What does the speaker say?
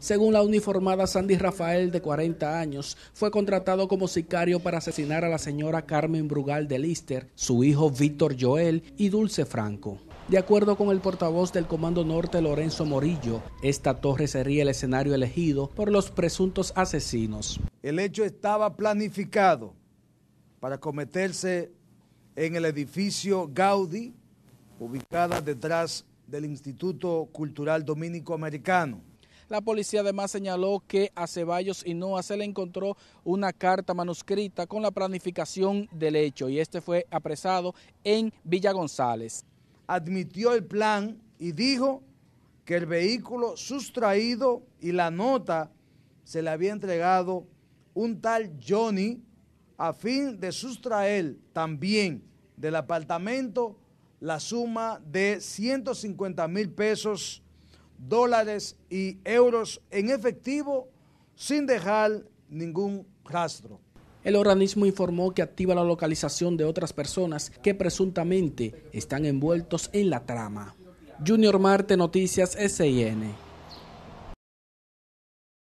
Según la uniformada Sandy Rafael, de 40 años, fue contratado como sicario para asesinar a la señora Carmen Brugal de Lister, su hijo Víctor Joel y Dulce Franco. De acuerdo con el portavoz del Comando Norte, Lorenzo Morillo, esta torre sería el escenario elegido por los presuntos asesinos. El hecho estaba planificado para cometerse en el edificio Gaudí, ubicada detrás del Instituto Cultural Dominico Americano. La policía además señaló que a Ceballos Hinoa se le encontró una carta manuscrita con la planificación del hecho y este fue apresado en Villa González. Admitió el plan y dijo que el vehículo sustraído y la nota se le había entregado un tal Johnny a fin de sustraer también del apartamento la suma de 150 mil pesos dólares y euros en efectivo sin dejar ningún rastro. El organismo informó que activa la localización de otras personas que presuntamente están envueltos en la trama. Junior Marte Noticias SIN.